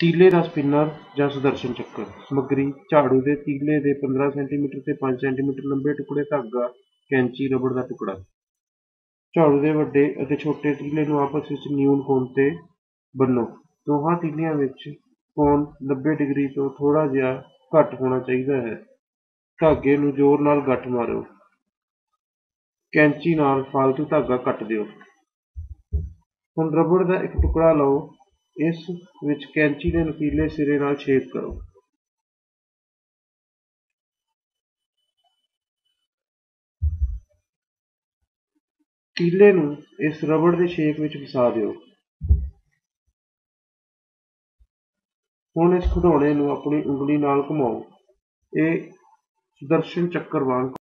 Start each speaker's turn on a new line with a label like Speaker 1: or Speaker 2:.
Speaker 1: ਤੀਲੇ ਦਾ spinner ਜਾਂ ਸੁਦਰਸ਼ਨ ਚੱਕਰ। ਸਮੱਗਰੀ ਝਾੜੂ ਦੇ ਤੀਲੇ ਦੇ 15 ਸੈਂਟੀਮੀਟਰ ਤੇ 5 ਸੈਂਟੀਮੀਟਰ ਲੰਬੇ ਟੁਕੜੇ ਧਾਗਾ, ਕੈਂਚੀ, ਰਬੜ ਦਾ ਟੁਕੜਾ। ਝਾੜੂ ਦੇ ਵੱਡੇ ਅਤੇ ਛੋਟੇ ਤੀਲੇ ਨੂੰ ਆਪਸ ਵਿੱਚ ਨਿਊਨ ਕੋਣ ਤੇ ਬੰਨੋ। ਦੋਹਾਂ ਤੀਲਿਆਂ ਵਿੱਚ ਕੋਣ 90 ਡਿਗਰੀ ਤੋਂ ਥੋੜਾ ਜਿਹਾ ਘੱਟ ਹੋਣਾ ਚਾਹੀਦਾ ਹੈ। ਧਾਗੇ ਨੂੰ ਜ਼ੋਰ ਨਾਲ ਗੱਠ ਮਾਰੋ। ਕੈਂਚੀ ਨਾਲ ਫਾਲਤੂ ਧਾਗਾ ਕੱਟ ਦਿਓ। ਹੁਣ ਰਬੜ ਦਾ ਇੱਕ ਟੁਕੜਾ ਲਓ। ਇਸ ਵਿੱਚ ਕੈਂਚੀ ਦੇ ਨੁਕੀਲੇ ਸਿਰੇ ਨਾਲ ਛੇਦ ਕਰੋ। ਤੀਲੇ ਨੂੰ ਇਸ ਰਬੜ ਦੇ ਸ਼ੇਕ ਵਿੱਚ ਫਸਾ ਦਿਓ। ਹੁਣ ਇਸ ਖਿਡੌਣੇ ਨੂੰ ਆਪਣੀ ਉਂਗਲੀ ਨਾਲ ਘੁਮਾਓ। ਇਹ ਸੁਦਰਸ਼ਨ ਚੱਕਰ ਵਾਂਗ